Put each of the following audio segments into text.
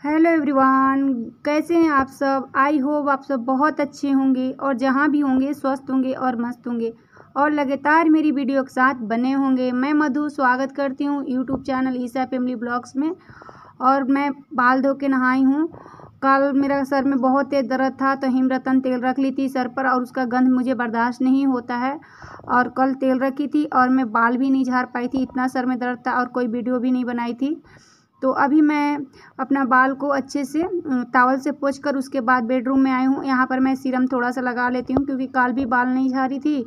Hello everyone, कैसे हैं आप सब? आई होप आप सब बहुत अच्छे होंगे और जहाँ भी होंगे, स्वस्थ होंगे और मस्त होंगे। और लगातार मेरी वीडियो के साथ बने होंगे। मैं मधु, स्वागत करती हूँ YouTube channel Isa family vlogs में। और मैं बाल धो के नहाई हूँ। कल मेरा सर में बहुत तेज़ दर्द था तो हिमरतन तेल रख ली थी सर पर और उसका गंध मुझे बर्दाश्त नहीं होता है। और कल तेल रखी थी और मैं बाल भी नहीं झाड़ पाई थी, इतना सर में दर्द था और कोई वीडियो भी नहीं बनाई थी। तो अभी मैं अपना बाल को अच्छे से टावल से पोछ कर उसके बाद बेडरूम में आई हूँ। यहाँ पर मैं सीरम थोड़ा सा लगा लेती हूँ क्योंकि काल भी बाल नहीं झा रही थी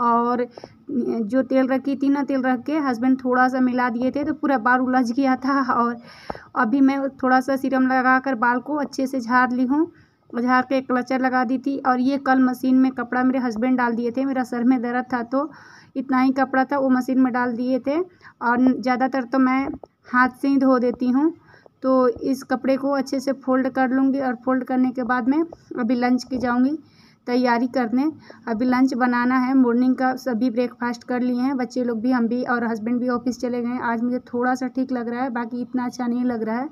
और जो तेल रखी थी ना तेल रख के हस्बैंड थोड़ा सा मिला दिए थे तो पूरा बाल उलझ गया था और अभी मैं थोड़ा सा सीरम लगा कर बाल को अच्छे से झाड़ ली हूँ, झाड़ के क्लचर लगा दी थी और ये कल मशीन में कपड़ा मेरे हस्बैंड डाल दिए थे। मेरा सर में दर्द था तो इतना ही कपड़ा था वो मशीन में डाल दिए थे और ज़्यादातर तो मैं हाथ से ही धो देती हूँ। तो इस कपड़े को अच्छे से फोल्ड कर लूँगी और फोल्ड करने के बाद में अभी लंच की जाऊँगी, तैयारी करने। अभी लंच बनाना है, मॉर्निंग का सभी ब्रेकफास्ट कर लिए हैं। बच्चे लोग भी, हम भी और हस्बैंड भी ऑफ़िस चले गए आज मुझे थोड़ा सा ठीक लग रहा है, बाकी इतना अच्छा नहीं लग रहा है।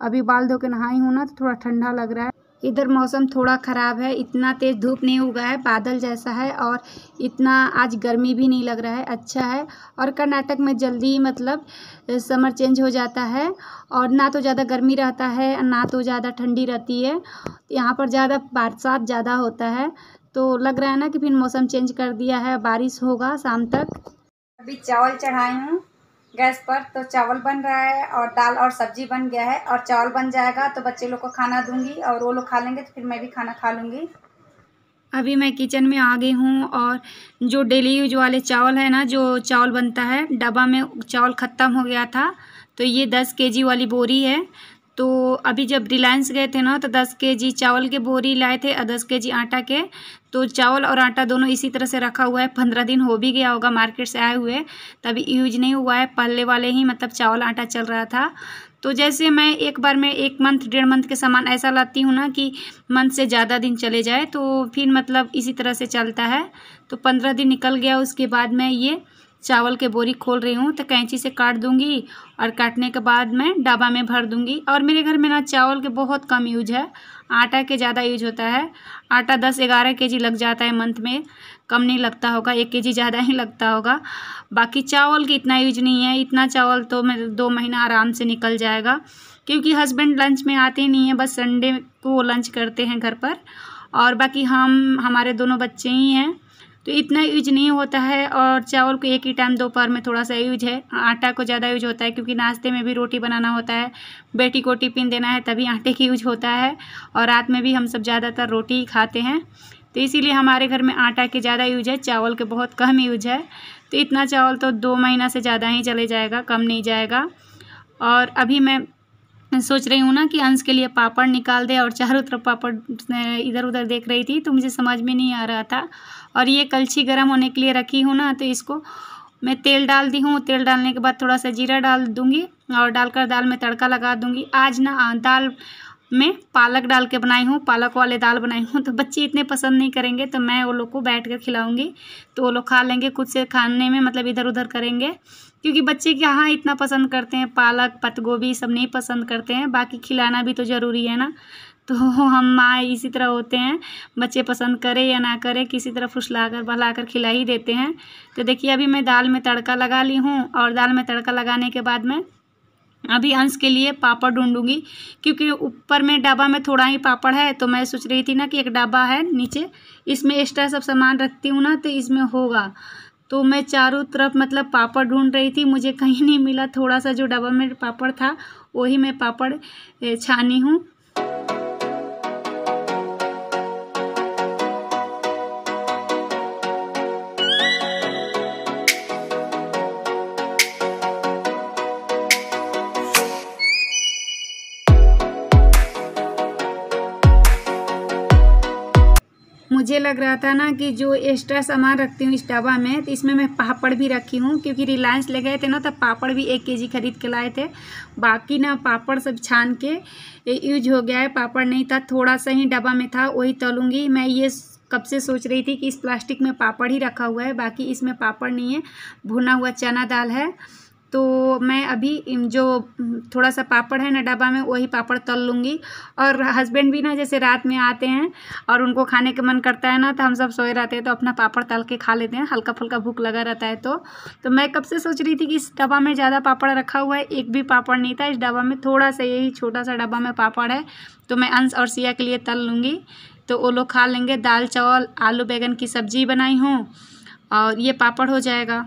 अभी बाल धो के नहाई हूँ ना तो थोड़ा ठंडा लग रहा है। इधर मौसम थोड़ा ख़राब है, इतना तेज़ धूप नहीं उगा है, बादल जैसा है और इतना आज गर्मी भी नहीं लग रहा है अच्छा है। और कर्नाटक में जल्दी मतलब समर चेंज हो जाता है और ना तो ज़्यादा गर्मी रहता है, ना तो ज़्यादा ठंडी रहती है। यहाँ पर ज़्यादा बरसात ज़्यादा होता है तो लग रहा है ना कि फिर मौसम चेंज कर दिया है, बारिश होगा शाम तक। अभी चावल चढ़ाई हूँ। गैस पर तो चावल बन रहा है और दाल और सब्ज़ी बन गया है और चावल बन जाएगा तो बच्चे लोग को खाना दूँगी और वो लोग खा लेंगे तो फिर मैं भी खाना खा लूँगी। अभी मैं किचन में आ गई हूँ और जो डेली यूज़ वाले चावल है ना, जो चावल बनता है, डब्बा में चावल ख़त्म हो गया था तो ये दस के वाली बोरी है। तो अभी जब रिलायंस गए थे ना तो दस के जी चावल के बोरी लाए थे और दस के जी आटा के। तो चावल और आटा दोनों इसी तरह से रखा हुआ है। पंद्रह दिन हो भी गया होगा मार्केट से आए हुए। तभी यूज़ नहीं हुआ है। पहले वाले ही मतलब चावल आटा चल रहा था। तो जैसे मैं एक बार में एक मंथ, डेढ़ मंथ के सामान ऐसा लाती हूँ ना कि मंथ से ज़्यादा दिन चले जाए तो फिर मतलब इसी तरह से चलता है। तो पंद्रह दिन निकल गया उसके बाद मैं ये। चावल के बोरी खोल रही हूँ तो कैंची से काट दूँगी और काटने के बाद मैं डाबा में भर दूँगी। और मेरे घर में ना चावल के बहुत कम यूज़ है। आटा के ज़्यादा यूज़ होता है। आटा दस ग्यारह के जी लग जाता है मंथ में। कम नहीं लगता होगा, एक के जी ज़्यादा ही लगता होगा। बाकी चावल की इतना यूज़ नहीं है। इतना चावल तो मेरे दो महीना आराम से निकल जाएगा। क्योंकि हस्बैंड लंच में आते ही नहीं हैं, बस संडे को लंच करते हैं घर पर। और बाकी हम, हमारे दोनों बच्चे ही हैं। तो इतना यूज़ नहीं होता है और चावल को एक ही टाइम दोपहर में थोड़ा सा यूज़ है। आटा को ज़्यादा यूज़ होता है क्योंकि नाश्ते में भी रोटी बनाना होता है। बेटी को टिफ़िन देना है तभी आटे की यूज़ होता है और रात में भी हम सब ज़्यादातर रोटी ही खाते हैं। तो इसीलिए हमारे घर में आटा के ज़्यादा यूज़ है, चावल के बहुत कम यूज़ है। तो इतना चावल तो दो महीना से ज़्यादा ही चले जाएगा, कम नहीं जाएगा। और अभी मैं सोच रही हूँ ना कि अंश के लिए पापड़ निकाल दे और चारों तरफ़ पापड़ इधर उधर देख रही थी तो मुझे समझ में नहीं आ रहा था। और ये कलछी गर्म होने के लिए रखी हूँ ना तो इसको मैं तेल डाल दी हूँ। तेल डालने के बाद थोड़ा सा जीरा डाल दूँगी और डालकर दाल में तड़का लगा दूँगी। आज ना दाल में पालक डाल के बनाई हूँ। पालक वाले दाल बनाई हूँ। तो बच्चे इतने पसंद नहीं करेंगे तो मैं वो लोग को बैठ कर खिलाऊँगी। तो वो लोग खा लेंगे खुद से खाने में मतलब इधर उधर करेंगे। क्योंकि बच्चे यहाँ इतना पसंद करते हैं। पालक पत्त गोभी सब नहीं पसंद करते हैं। बाकी खिलाना भी तो ज़रूरी है ना। तो हम माँ इसी तरह होते हैं। बच्चे पसंद करें या ना करें, किसी तरह फुसला कर बहला कर खिला ही देते हैं। तो देखिए, अभी मैं दाल में तड़का लगा ली हूँ और दाल में तड़का लगाने के बाद में अभी अंश के लिए पापड़ ढूंढूँगी, क्योंकि ऊपर में डब्बा में थोड़ा ही पापड़ है तो मैं सोच रही थी ना कि एक डब्बा है नीचे, इसमें एक्स्ट्रा सब सामान रखती हूँ ना तो इसमें होगा। तो मैं चारों तरफ़ मतलब पापड़ ढूंढ रही थी, मुझे कहीं नहीं मिला, थोड़ा सा जो डब्बा में पापड़ था, वही मैं पापड़ छानी हूँ। लग रहा था ना कि जो एक्स्ट्रा सामान रखती हूँ इस डब्बा में तो इसमें मैं पापड़ भी रखी हूँ, क्योंकि रिलायंस ले गए थे ना तो पापड़ भी एक के जी खरीद के लाए थे। बाकी ना पापड़ सब छान के यूज़ हो गया है, पापड़ नहीं था, थोड़ा सा ही डब्बा में था, वही तलूँगी। मैं ये कब से सोच रही थी कि इस प्लास्टिक में पापड़ ही रखा हुआ है, बाकी इसमें पापड़ नहीं है, भुना हुआ चना दाल है। तो मैं अभी जो थोड़ा सा पापड़ है ना डब्बा में, वही पापड़ तल लूँगी। और हस्बैंड भी ना जैसे रात में आते हैं और उनको खाने का मन करता है ना तो हम सब सोए रहते हैं तो अपना पापड़ तल के खा लेते हैं। हल्का फुल्का भूख लगा रहता है तो। तो मैं कब से सोच रही थी कि इस डब्बा में ज़्यादा पापड़ रखा हुआ है, एक भी पापड़ नहीं था। इस डब्बा में थोड़ा सा यही छोटा सा डब्बा में पापड़ है तो मैं अंश और सिया के लिए तल लूँगी। तो वो लोग खा लेंगे। दाल, चावल, आलू, बैगन की सब्ज़ी बनाई हूँ और ये पापड़ हो जाएगा।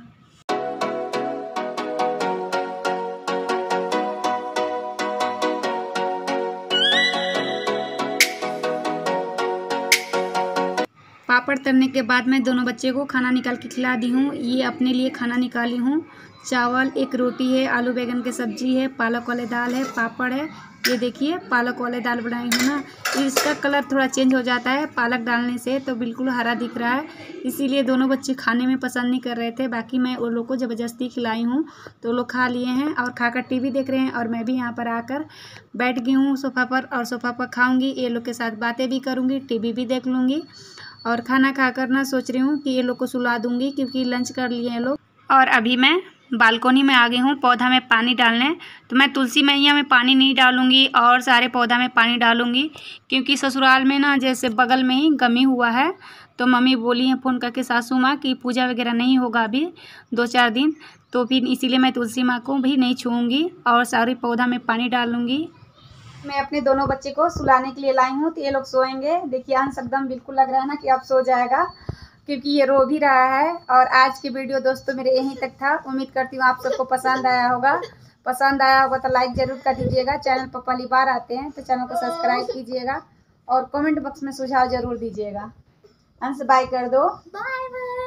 पापड़ तलने के बाद मैं दोनों बच्चे को खाना निकाल के खिला दी हूँ। ये अपने लिए खाना निकाली हूँ। चावल, एक रोटी है, आलू, बैगन की सब्ज़ी है, पालक वाले दाल है, पापड़ है। ये देखिए, पालक वाले दाल बनाई हूँ ना। इसका कलर थोड़ा चेंज हो जाता है पालक डालने से तो बिल्कुल हरा दिख रहा है। इसीलिए दोनों बच्चे खाने में पसंद नहीं कर रहे थे। बाकी मैं उन लोग को ज़बरदस्ती खिलाई हूँ। तो लोग खा लिए हैं और खाकर टीवी देख रहे हैं और मैं भी यहाँ पर आकर बैठ गई हूँ सोफ़ा पर और सोफ़ा पर खाऊँगी। ये लोग के साथ बातें भी करूँगी टी भी देख लूँगी। और खाना खाकर ना सोच रही हूँ कि ये लोग को सुला दूँगी क्योंकि लंच कर लिए हैं लोग। और अभी मैं बालकोनी में आ गई हूँ, पौधा में पानी डालने तो मैं तुलसी मैया में पानी नहीं डालूँगी और सारे पौधा में पानी डालूँगी क्योंकि ससुराल में ना जैसे बगल में ही गमी हुआ है। तो मम्मी बोली हैं फ़ोन करके सासू माँ कि पूजा वगैरह नहीं होगा अभी दो चार दिन। तो फिर इसीलिए मैं तुलसी माँ को भी नहीं छूँगी और सारे पौधा में पानी डालूँगी। मैं अपने दोनों बच्चे को सुलाने के लिए लाई हूँ तो ये लोग सोएँगे। देखिए, अंश एकदम बिल्कुल लग रहा है ना कि अब सो जाएगा, क्योंकि ये रो भी रहा है। और आज की वीडियो दोस्तों मेरे यहीं तक था। उम्मीद करती हूँ आप सबको पसंद आया होगा। पसंद आया होगा तो लाइक ज़रूर कर दीजिएगा। चैनल पर पहली बार आते हैं तो चैनल को सब्सक्राइब कीजिएगा। और कमेंट बॉक्स में सुझाव ज़रूर दीजिएगा। अंश बाय कर दो। Bye bye